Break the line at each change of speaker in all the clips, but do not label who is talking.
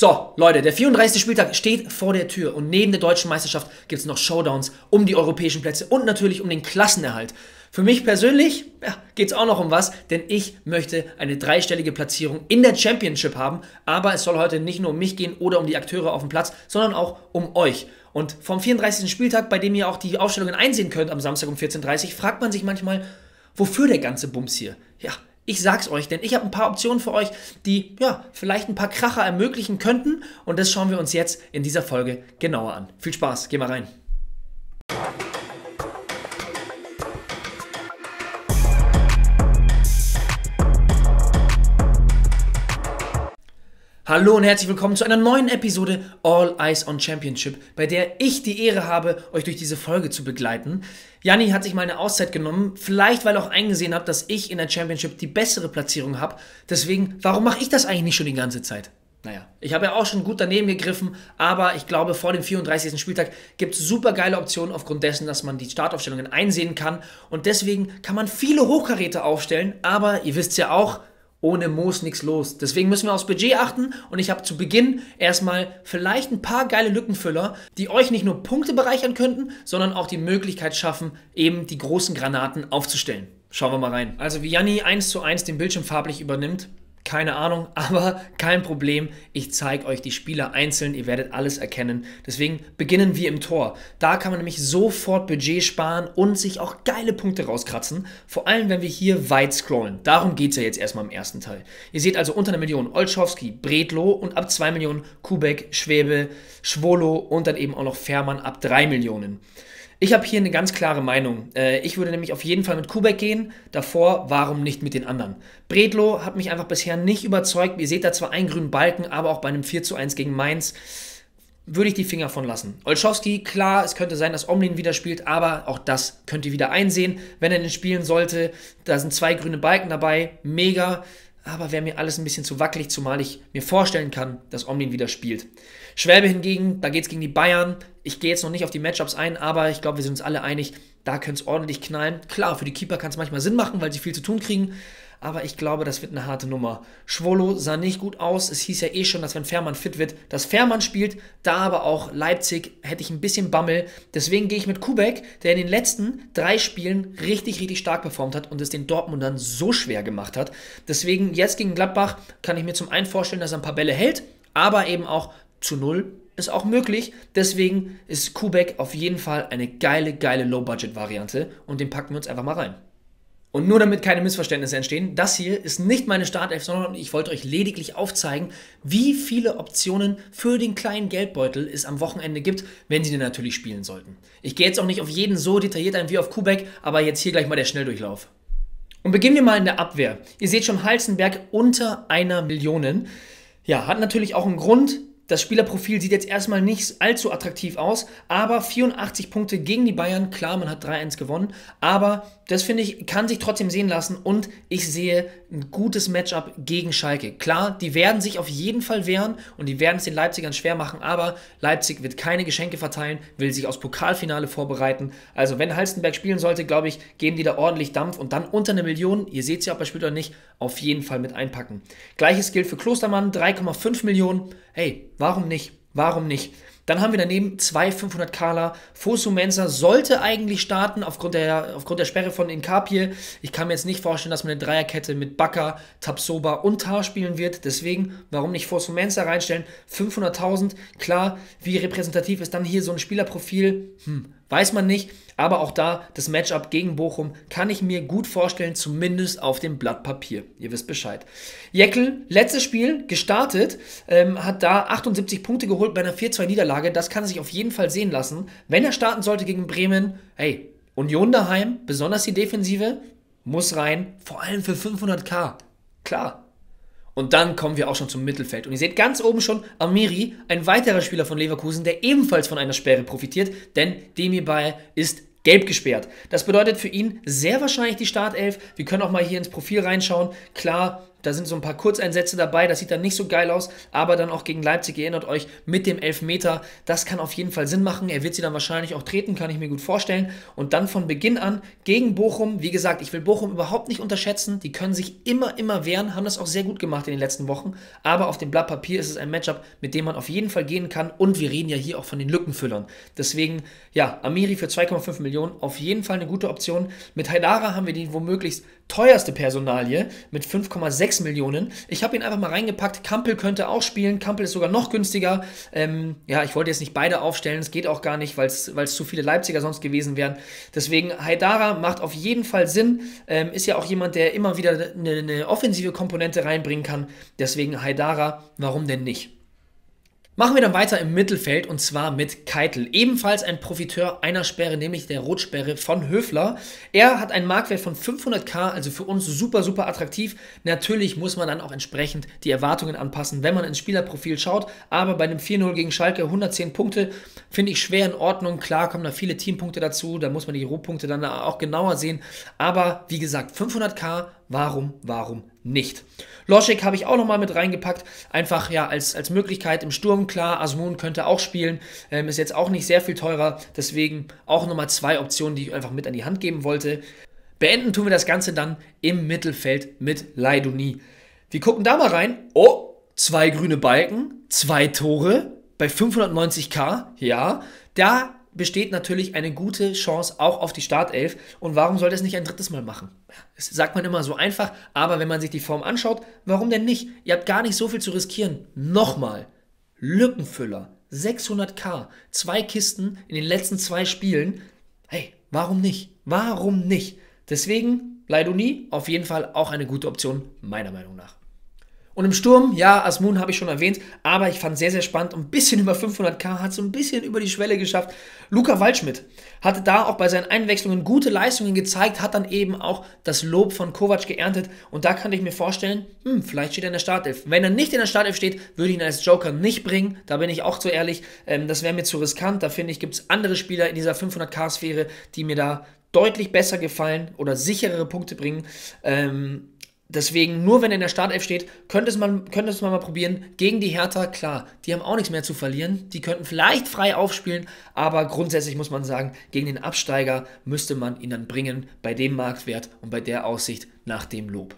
So, Leute, der 34. Spieltag steht vor der Tür und neben der deutschen Meisterschaft gibt es noch Showdowns um die europäischen Plätze und natürlich um den Klassenerhalt. Für mich persönlich ja, geht es auch noch um was, denn ich möchte eine dreistellige Platzierung in der Championship haben. Aber es soll heute nicht nur um mich gehen oder um die Akteure auf dem Platz, sondern auch um euch. Und vom 34. Spieltag, bei dem ihr auch die Aufstellungen einsehen könnt am Samstag um 14.30 Uhr, fragt man sich manchmal, wofür der ganze Bums hier? Ja, ich sag's euch, denn ich habe ein paar Optionen für euch, die ja vielleicht ein paar Kracher ermöglichen könnten. Und das schauen wir uns jetzt in dieser Folge genauer an. Viel Spaß, geh mal rein. Hallo und herzlich willkommen zu einer neuen Episode All Eyes on Championship, bei der ich die Ehre habe, euch durch diese Folge zu begleiten. Janni hat sich mal eine Auszeit genommen, vielleicht weil er auch eingesehen hat, dass ich in der Championship die bessere Platzierung habe. Deswegen, warum mache ich das eigentlich nicht schon die ganze Zeit? Naja, ich habe ja auch schon gut daneben gegriffen, aber ich glaube, vor dem 34. Spieltag gibt es super geile Optionen aufgrund dessen, dass man die Startaufstellungen einsehen kann. Und deswegen kann man viele Hochkaräte aufstellen, aber ihr wisst ja auch, ohne Moos nichts los. Deswegen müssen wir aufs Budget achten und ich habe zu Beginn erstmal vielleicht ein paar geile Lückenfüller, die euch nicht nur Punkte bereichern könnten, sondern auch die Möglichkeit schaffen, eben die großen Granaten aufzustellen. Schauen wir mal rein. Also wie Janni 1 zu 1 den Bildschirm farblich übernimmt, keine Ahnung, aber kein Problem. Ich zeige euch die Spieler einzeln, ihr werdet alles erkennen. Deswegen beginnen wir im Tor. Da kann man nämlich sofort Budget sparen und sich auch geile Punkte rauskratzen. Vor allem, wenn wir hier weit scrollen. Darum geht es ja jetzt erstmal im ersten Teil. Ihr seht also unter einer Million Olschowski, Bredlo und ab 2 Millionen Kubek, Schwebe, Schwolo und dann eben auch noch Fährmann ab 3 Millionen. Ich habe hier eine ganz klare Meinung. Äh, ich würde nämlich auf jeden Fall mit Kubek gehen. Davor, warum nicht mit den anderen? Bredlo hat mich einfach bisher nicht überzeugt. Ihr seht da zwar einen grünen Balken, aber auch bei einem 4 zu 1 gegen Mainz würde ich die Finger von lassen. Olschowski, klar, es könnte sein, dass Omlin wieder spielt, aber auch das könnt ihr wieder einsehen, wenn er den spielen sollte. Da sind zwei grüne Balken dabei, mega aber wäre mir alles ein bisschen zu wackelig, zumal ich mir vorstellen kann, dass Omlin wieder spielt. Schwäbe hingegen, da geht es gegen die Bayern. Ich gehe jetzt noch nicht auf die Matchups ein, aber ich glaube, wir sind uns alle einig, da könnte es ordentlich knallen. Klar, für die Keeper kann es manchmal Sinn machen, weil sie viel zu tun kriegen, aber ich glaube, das wird eine harte Nummer. Schwolo sah nicht gut aus. Es hieß ja eh schon, dass wenn Fährmann fit wird, dass Fährmann spielt. Da aber auch Leipzig hätte ich ein bisschen Bammel. Deswegen gehe ich mit Kubek, der in den letzten drei Spielen richtig, richtig stark performt hat und es den Dortmundern so schwer gemacht hat. Deswegen jetzt gegen Gladbach kann ich mir zum einen vorstellen, dass er ein paar Bälle hält, aber eben auch zu null ist auch möglich. Deswegen ist Kubek auf jeden Fall eine geile, geile Low-Budget-Variante und den packen wir uns einfach mal rein. Und nur damit keine Missverständnisse entstehen, das hier ist nicht meine Startelf, sondern ich wollte euch lediglich aufzeigen, wie viele Optionen für den kleinen Geldbeutel es am Wochenende gibt, wenn sie den natürlich spielen sollten. Ich gehe jetzt auch nicht auf jeden so detailliert ein wie auf Kubek, aber jetzt hier gleich mal der Schnelldurchlauf. Und beginnen wir mal in der Abwehr. Ihr seht schon Halzenberg unter einer Million. Ja, hat natürlich auch einen Grund, das Spielerprofil sieht jetzt erstmal nicht allzu attraktiv aus, aber 84 Punkte gegen die Bayern. Klar, man hat 3-1 gewonnen, aber das finde ich, kann sich trotzdem sehen lassen und ich sehe ein gutes Matchup gegen Schalke. Klar, die werden sich auf jeden Fall wehren und die werden es den Leipzigern schwer machen, aber Leipzig wird keine Geschenke verteilen, will sich aufs Pokalfinale vorbereiten. Also, wenn Halstenberg spielen sollte, glaube ich, geben die da ordentlich Dampf und dann unter eine Million, ihr seht es ja, ob er spielt oder nicht, auf jeden Fall mit einpacken. Gleiches gilt für Klostermann, 3,5 Millionen. Hey, warum nicht? Warum nicht? Dann haben wir daneben zwei 500 Kala. Fosu Mensa sollte eigentlich starten aufgrund der, aufgrund der Sperre von Inkapie. Ich kann mir jetzt nicht vorstellen, dass man eine Dreierkette mit Baka, Tapsoba und Tar spielen wird. Deswegen, warum nicht Fosu Mensa reinstellen? 500.000, klar, wie repräsentativ ist dann hier so ein Spielerprofil? Hm, weiß man nicht. Aber auch da, das Matchup gegen Bochum kann ich mir gut vorstellen, zumindest auf dem Blatt Papier. Ihr wisst Bescheid. Jeckel, letztes Spiel, gestartet, ähm, hat da 78 Punkte geholt bei einer 4-2-Niederlage. Das kann sich auf jeden Fall sehen lassen. Wenn er starten sollte gegen Bremen, hey, Union daheim, besonders die Defensive, muss rein, vor allem für 500k. Klar, und dann kommen wir auch schon zum Mittelfeld. Und ihr seht ganz oben schon Amiri, ein weiterer Spieler von Leverkusen, der ebenfalls von einer Sperre profitiert, denn Demir Bay ist gelb gesperrt. Das bedeutet für ihn sehr wahrscheinlich die Startelf. Wir können auch mal hier ins Profil reinschauen. Klar, da sind so ein paar Kurzeinsätze dabei, das sieht dann nicht so geil aus, aber dann auch gegen Leipzig, erinnert euch, mit dem Elfmeter, das kann auf jeden Fall Sinn machen. Er wird sie dann wahrscheinlich auch treten, kann ich mir gut vorstellen. Und dann von Beginn an gegen Bochum, wie gesagt, ich will Bochum überhaupt nicht unterschätzen, die können sich immer, immer wehren, haben das auch sehr gut gemacht in den letzten Wochen, aber auf dem Blatt Papier ist es ein Matchup, mit dem man auf jeden Fall gehen kann und wir reden ja hier auch von den Lückenfüllern. Deswegen, ja, Amiri für 2,5 Millionen, auf jeden Fall eine gute Option. Mit Haidara haben wir die womöglich teuerste Personalie mit 5,6 Millionen. Ich habe ihn einfach mal reingepackt. Kampel könnte auch spielen. Kampel ist sogar noch günstiger. Ähm, ja, ich wollte jetzt nicht beide aufstellen. Es geht auch gar nicht, weil es zu viele Leipziger sonst gewesen wären. Deswegen, Haidara macht auf jeden Fall Sinn. Ähm, ist ja auch jemand, der immer wieder eine, eine offensive Komponente reinbringen kann. Deswegen Haidara, warum denn nicht? Machen wir dann weiter im Mittelfeld und zwar mit Keitel. Ebenfalls ein Profiteur einer Sperre, nämlich der Rotsperre von Höfler. Er hat einen Marktwert von 500k, also für uns super, super attraktiv. Natürlich muss man dann auch entsprechend die Erwartungen anpassen, wenn man ins Spielerprofil schaut. Aber bei einem 4-0 gegen Schalke 110 Punkte finde ich schwer in Ordnung. Klar kommen da viele Teampunkte dazu, da muss man die Rohpunkte dann auch genauer sehen. Aber wie gesagt, 500k Warum, warum nicht? Loschek habe ich auch nochmal mit reingepackt. Einfach ja als, als Möglichkeit im Sturm. Klar, Asmun könnte auch spielen. Ähm, ist jetzt auch nicht sehr viel teurer. Deswegen auch nochmal zwei Optionen, die ich einfach mit an die Hand geben wollte. Beenden tun wir das Ganze dann im Mittelfeld mit Leiduni. Wir gucken da mal rein. Oh, zwei grüne Balken, zwei Tore bei 590k. Ja, da besteht natürlich eine gute Chance auch auf die Startelf. Und warum soll das nicht ein drittes Mal machen? Das sagt man immer so einfach, aber wenn man sich die Form anschaut, warum denn nicht? Ihr habt gar nicht so viel zu riskieren. Nochmal, Lückenfüller, 600k, zwei Kisten in den letzten zwei Spielen. Hey, warum nicht? Warum nicht? Deswegen, Leidoni, auf jeden Fall auch eine gute Option, meiner Meinung nach. Und im Sturm, ja, Asmun habe ich schon erwähnt, aber ich fand sehr, sehr spannend. Ein bisschen über 500k, hat so ein bisschen über die Schwelle geschafft. Luca Waldschmidt hatte da auch bei seinen Einwechslungen gute Leistungen gezeigt, hat dann eben auch das Lob von Kovac geerntet. Und da kann ich mir vorstellen, hm, vielleicht steht er in der Startelf. Wenn er nicht in der Startelf steht, würde ich ihn als Joker nicht bringen. Da bin ich auch zu ehrlich. Ähm, das wäre mir zu riskant. Da finde ich, gibt es andere Spieler in dieser 500k-Sphäre, die mir da deutlich besser gefallen oder sicherere Punkte bringen. Ähm, Deswegen, nur wenn er in der Startelf steht, könnte es man, könnte man mal probieren. Gegen die Hertha, klar, die haben auch nichts mehr zu verlieren. Die könnten vielleicht frei aufspielen, aber grundsätzlich muss man sagen, gegen den Absteiger müsste man ihn dann bringen, bei dem Marktwert und bei der Aussicht nach dem Lob.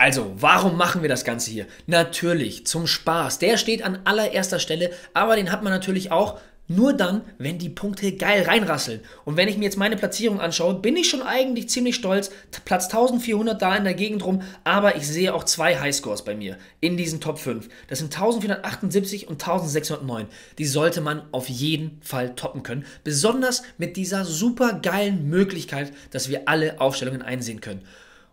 Also, warum machen wir das Ganze hier? Natürlich, zum Spaß. Der steht an allererster Stelle, aber den hat man natürlich auch, nur dann, wenn die Punkte geil reinrasseln. Und wenn ich mir jetzt meine Platzierung anschaue, bin ich schon eigentlich ziemlich stolz. Platz 1400 da in der Gegend rum, aber ich sehe auch zwei Highscores bei mir in diesen Top 5. Das sind 1478 und 1609. Die sollte man auf jeden Fall toppen können. Besonders mit dieser super geilen Möglichkeit, dass wir alle Aufstellungen einsehen können.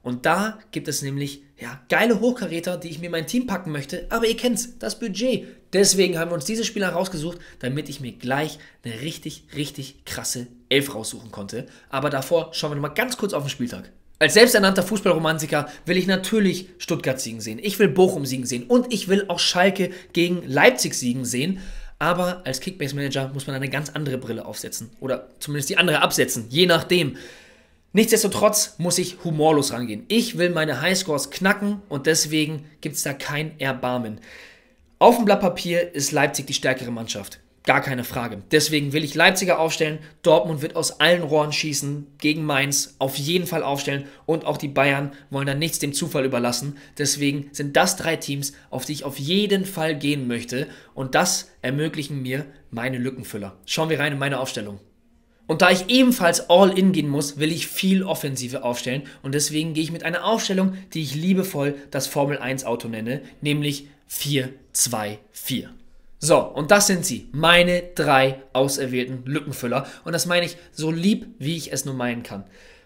Und da gibt es nämlich ja, geile Hochkaräter, die ich mir in mein Team packen möchte. Aber ihr kennt's, das Budget. Deswegen haben wir uns diese Spieler rausgesucht, damit ich mir gleich eine richtig, richtig krasse Elf raussuchen konnte. Aber davor schauen wir nochmal ganz kurz auf den Spieltag. Als selbsternannter Fußballromantiker will ich natürlich Stuttgart siegen sehen. Ich will Bochum siegen sehen. Und ich will auch Schalke gegen Leipzig siegen sehen. Aber als Kickbase-Manager muss man eine ganz andere Brille aufsetzen. Oder zumindest die andere absetzen. Je nachdem. Nichtsdestotrotz muss ich humorlos rangehen. Ich will meine Highscores knacken und deswegen gibt es da kein Erbarmen. Auf dem Blatt Papier ist Leipzig die stärkere Mannschaft. Gar keine Frage. Deswegen will ich Leipziger aufstellen. Dortmund wird aus allen Rohren schießen. Gegen Mainz auf jeden Fall aufstellen. Und auch die Bayern wollen dann nichts dem Zufall überlassen. Deswegen sind das drei Teams, auf die ich auf jeden Fall gehen möchte. Und das ermöglichen mir meine Lückenfüller. Schauen wir rein in meine Aufstellung. Und da ich ebenfalls all in gehen muss, will ich viel Offensive aufstellen und deswegen gehe ich mit einer Aufstellung, die ich liebevoll das Formel 1 Auto nenne, nämlich 4-2-4. So, und das sind sie, meine drei auserwählten Lückenfüller. Und das meine ich so lieb, wie ich es nur meinen kann.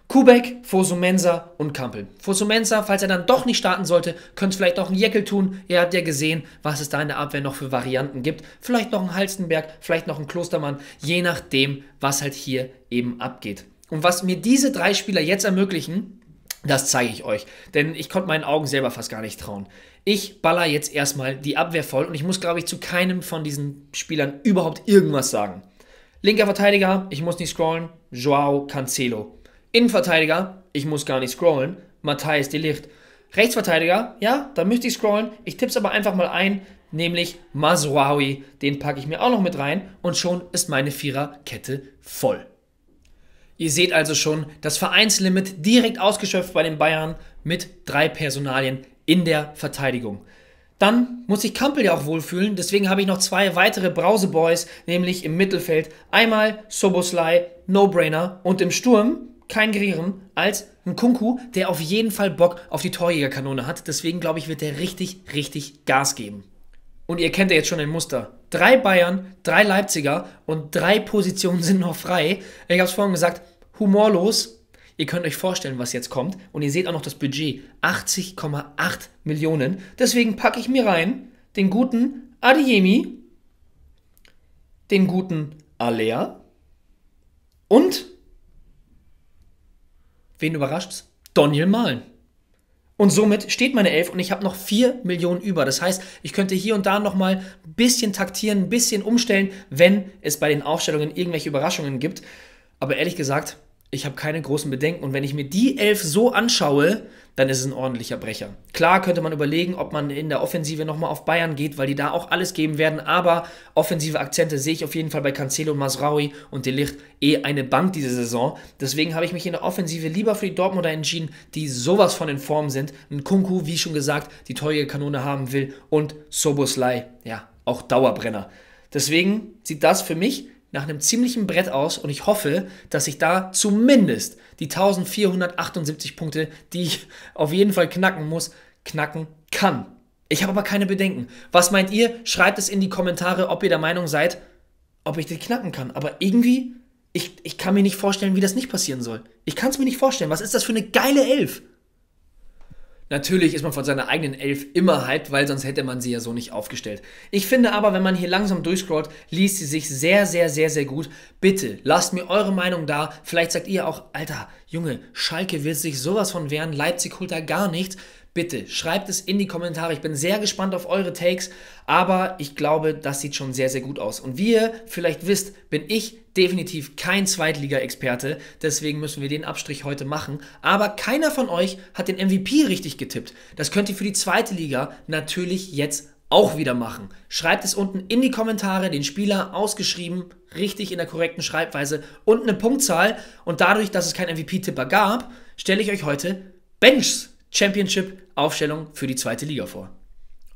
Kubek, Fosumensa und Kampel. Fosumensa, falls er dann doch nicht starten sollte, könnte vielleicht auch ein Jeckel tun. Ihr habt ja gesehen, was es da in der Abwehr noch für Varianten gibt. Vielleicht noch ein Halstenberg, vielleicht noch ein Klostermann, je nachdem, was halt hier eben abgeht. Und was mir diese drei Spieler jetzt ermöglichen, das zeige ich euch. Denn ich konnte meinen Augen selber fast gar nicht trauen. Ich baller jetzt erstmal die Abwehr voll und ich muss, glaube ich, zu keinem von diesen Spielern überhaupt irgendwas sagen. Linker Verteidiger, ich muss nicht scrollen, Joao Cancelo. Innenverteidiger, ich muss gar nicht scrollen, Matthias Delicht. Rechtsverteidiger, ja, da müsste ich scrollen. Ich tippe es aber einfach mal ein, nämlich Mazraoui. Den packe ich mir auch noch mit rein und schon ist meine Viererkette voll. Ihr seht also schon das Vereinslimit direkt ausgeschöpft bei den Bayern mit drei Personalien in der Verteidigung. Dann muss sich Kampel ja auch wohlfühlen, deswegen habe ich noch zwei weitere Brauseboys, nämlich im Mittelfeld einmal Soboslai, No-Brainer und im Sturm kein geringeren als ein Kunku, der auf jeden Fall Bock auf die Torjägerkanone hat. Deswegen glaube ich, wird der richtig, richtig Gas geben. Und ihr kennt ja jetzt schon ein Muster. Drei Bayern, drei Leipziger und drei Positionen sind noch frei. Ich habe es vorhin gesagt, humorlos. Ihr könnt euch vorstellen, was jetzt kommt. Und ihr seht auch noch das Budget. 80,8 Millionen. Deswegen packe ich mir rein den guten Adiemi, den guten Alea und wen überrascht's? Daniel Mahlen. Und somit steht meine 11 und ich habe noch 4 Millionen über. Das heißt, ich könnte hier und da nochmal ein bisschen taktieren, ein bisschen umstellen, wenn es bei den Aufstellungen irgendwelche Überraschungen gibt. Aber ehrlich gesagt, ich habe keine großen Bedenken. Und wenn ich mir die 11 so anschaue, dann ist es ein ordentlicher Brecher. Klar könnte man überlegen, ob man in der Offensive nochmal auf Bayern geht, weil die da auch alles geben werden. Aber offensive Akzente sehe ich auf jeden Fall bei Cancelo, Masraui und Delicht eh eine Bank diese Saison. Deswegen habe ich mich in der Offensive lieber für die Dortmunder entschieden, die sowas von in Form sind. Ein Kunku, wie schon gesagt, die teure Kanone haben will und Soboslai, ja, auch Dauerbrenner. Deswegen sieht das für mich nach einem ziemlichen Brett aus und ich hoffe, dass ich da zumindest die 1478 Punkte, die ich auf jeden Fall knacken muss, knacken kann. Ich habe aber keine Bedenken. Was meint ihr? Schreibt es in die Kommentare, ob ihr der Meinung seid, ob ich die knacken kann. Aber irgendwie, ich, ich kann mir nicht vorstellen, wie das nicht passieren soll. Ich kann es mir nicht vorstellen. Was ist das für eine geile Elf? Natürlich ist man von seiner eigenen Elf immer hyped, weil sonst hätte man sie ja so nicht aufgestellt. Ich finde aber, wenn man hier langsam durchscrollt, liest sie sich sehr, sehr, sehr, sehr gut. Bitte, lasst mir eure Meinung da. Vielleicht sagt ihr auch, Alter, Junge, Schalke will sich sowas von wehren, Leipzig holt da gar nichts. Bitte schreibt es in die Kommentare. Ich bin sehr gespannt auf eure Takes, aber ich glaube, das sieht schon sehr, sehr gut aus. Und wie ihr vielleicht wisst, bin ich definitiv kein Zweitliga-Experte, deswegen müssen wir den Abstrich heute machen. Aber keiner von euch hat den MVP richtig getippt. Das könnt ihr für die zweite Liga natürlich jetzt auch wieder machen. Schreibt es unten in die Kommentare, den Spieler ausgeschrieben, richtig in der korrekten Schreibweise und eine Punktzahl. Und dadurch, dass es keinen MVP-Tipper gab, stelle ich euch heute Benchs Championship-Aufstellung für die zweite Liga vor.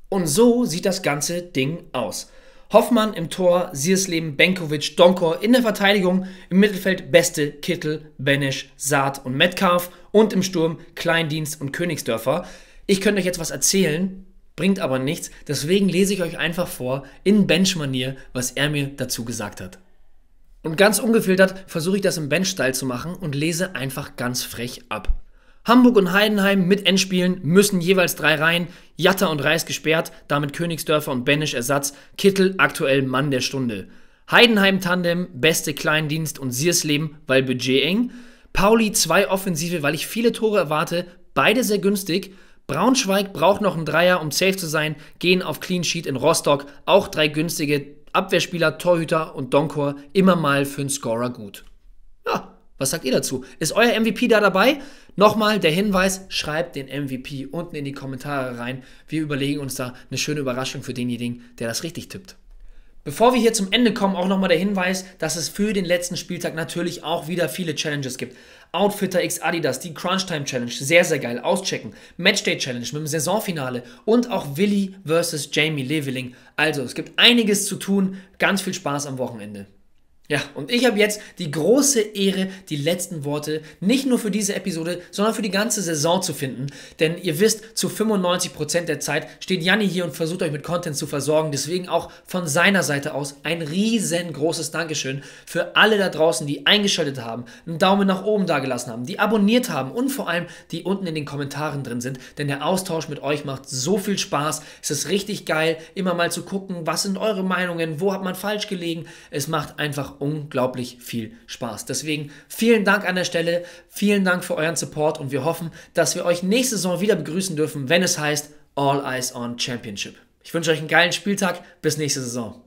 Und so sieht das ganze Ding aus. Hoffmann im Tor, Siersleben, Benkovic, Donkor in der Verteidigung, im Mittelfeld Beste, Kittel, Benesch, Saad und Metcalf und im Sturm Kleindienst und Königsdörfer. Ich könnte euch jetzt was erzählen, bringt aber nichts, deswegen lese ich euch einfach vor in Bench-Manier, was er mir dazu gesagt hat. Und ganz ungefiltert versuche ich das im Bench-Style zu machen und lese einfach ganz frech ab. Hamburg und Heidenheim mit Endspielen müssen jeweils drei Reihen. Jatta und Reis gesperrt, damit Königsdörfer und Benisch Ersatz. Kittel aktuell Mann der Stunde. Heidenheim Tandem, beste Kleindienst und Siersleben, weil Budget eng. Pauli zwei Offensive, weil ich viele Tore erwarte, beide sehr günstig. Braunschweig braucht noch einen Dreier, um safe zu sein, gehen auf Clean Sheet in Rostock, auch drei günstige Abwehrspieler, Torhüter und Donkor, immer mal für einen Scorer gut. Was sagt ihr dazu? Ist euer MVP da dabei? Nochmal der Hinweis, schreibt den MVP unten in die Kommentare rein. Wir überlegen uns da eine schöne Überraschung für denjenigen, der das richtig tippt. Bevor wir hier zum Ende kommen, auch nochmal der Hinweis, dass es für den letzten Spieltag natürlich auch wieder viele Challenges gibt. Outfitter X Adidas, die Crunchtime Challenge, sehr, sehr geil, auschecken. Matchday Challenge mit dem Saisonfinale und auch Willi vs. Jamie Leveling. Also, es gibt einiges zu tun, ganz viel Spaß am Wochenende. Ja, und ich habe jetzt die große Ehre, die letzten Worte nicht nur für diese Episode, sondern für die ganze Saison zu finden. Denn ihr wisst, zu 95% der Zeit steht Janni hier und versucht euch mit Content zu versorgen. Deswegen auch von seiner Seite aus ein riesengroßes Dankeschön für alle da draußen, die eingeschaltet haben, einen Daumen nach oben dagelassen haben, die abonniert haben und vor allem die unten in den Kommentaren drin sind. Denn der Austausch mit euch macht so viel Spaß. Es ist richtig geil, immer mal zu gucken, was sind eure Meinungen, wo hat man falsch gelegen. Es macht einfach unglaublich viel Spaß. Deswegen vielen Dank an der Stelle, vielen Dank für euren Support und wir hoffen, dass wir euch nächste Saison wieder begrüßen dürfen, wenn es heißt All Eyes on Championship. Ich wünsche euch einen geilen Spieltag. Bis nächste Saison.